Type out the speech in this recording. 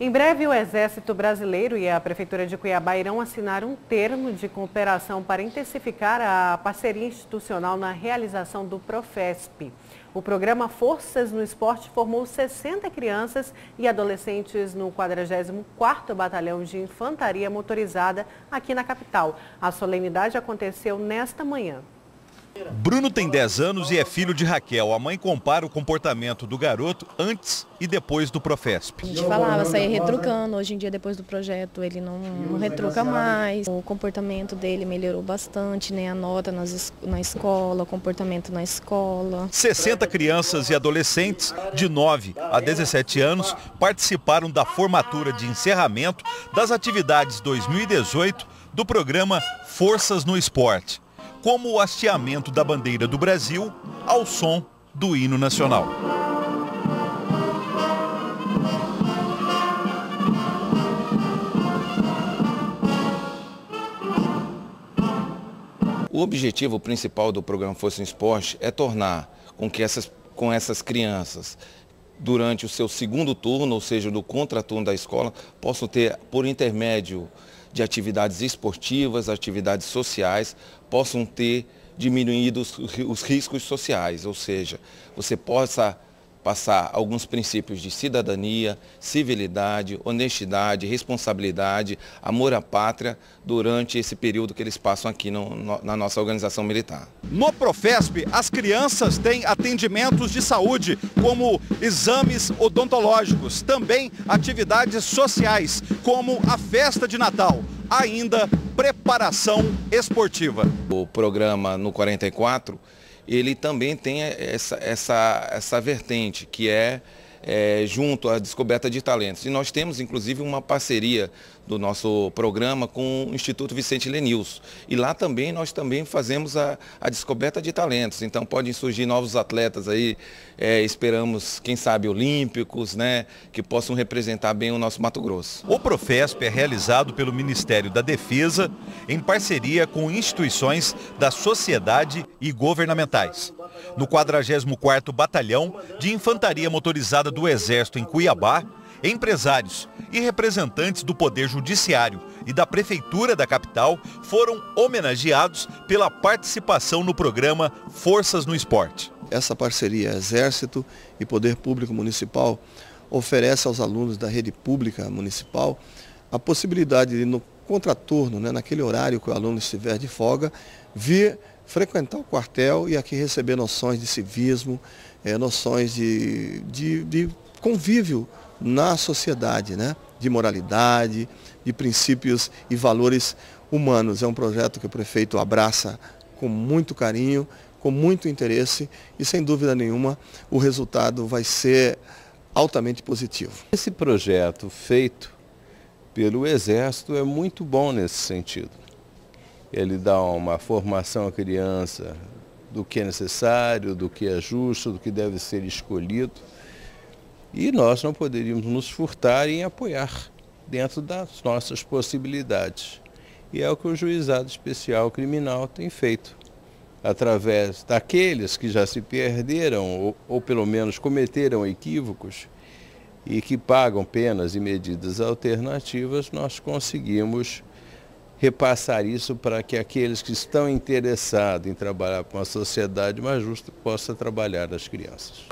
Em breve, o Exército Brasileiro e a Prefeitura de Cuiabá irão assinar um termo de cooperação para intensificar a parceria institucional na realização do Profesp. O programa Forças no Esporte formou 60 crianças e adolescentes no 44º Batalhão de Infantaria Motorizada aqui na capital. A solenidade aconteceu nesta manhã. Bruno tem 10 anos e é filho de Raquel. A mãe compara o comportamento do garoto antes e depois do Profesp. A gente falava, saía retrucando. Hoje em dia, depois do projeto, ele não, não retruca mais. O comportamento dele melhorou bastante, né? A nota nas, na escola, o comportamento na escola. 60 crianças e adolescentes de 9 a 17 anos participaram da formatura de encerramento das atividades 2018 do programa Forças no Esporte como o hasteamento da bandeira do Brasil ao som do hino nacional. O objetivo principal do programa Força em Esporte é tornar com que essas, com essas crianças, durante o seu segundo turno, ou seja, do contraturno da escola, possam ter, por intermédio de atividades esportivas, atividades sociais, possam ter diminuído os, os riscos sociais, ou seja, você possa passar alguns princípios de cidadania, civilidade, honestidade, responsabilidade, amor à pátria durante esse período que eles passam aqui no, no, na nossa organização militar. No Profesp, as crianças têm atendimentos de saúde, como exames odontológicos, também atividades sociais, como a festa de Natal, ainda preparação esportiva. O programa no 44 ele também tem essa, essa, essa vertente, que é, é junto à descoberta de talentos. E nós temos, inclusive, uma parceria do nosso programa com o Instituto Vicente Lenils. E lá também nós também fazemos a, a descoberta de talentos. Então podem surgir novos atletas aí, é, esperamos, quem sabe, olímpicos, né, que possam representar bem o nosso Mato Grosso. O Profesp é realizado pelo Ministério da Defesa em parceria com instituições da sociedade e governamentais. No 44º Batalhão de Infantaria Motorizada do Exército em Cuiabá, empresários e representantes do Poder Judiciário e da Prefeitura da capital foram homenageados pela participação no programa Forças no Esporte. Essa parceria Exército e Poder Público Municipal oferece aos alunos da rede pública municipal a possibilidade de, no contraturno, né, naquele horário que o aluno estiver de folga, vir frequentar o quartel e aqui receber noções de civismo, é, noções de, de, de convívio na sociedade, né? de moralidade, de princípios e valores humanos. É um projeto que o prefeito abraça com muito carinho, com muito interesse e, sem dúvida nenhuma, o resultado vai ser altamente positivo. Esse projeto feito pelo Exército é muito bom nesse sentido. Ele dá uma formação à criança do que é necessário, do que é justo, do que deve ser escolhido. E nós não poderíamos nos furtar em apoiar dentro das nossas possibilidades. E é o que o juizado especial criminal tem feito, através daqueles que já se perderam ou, ou pelo menos cometeram equívocos e que pagam penas e medidas alternativas, nós conseguimos repassar isso para que aqueles que estão interessados em trabalhar com uma sociedade mais justa possam trabalhar as crianças.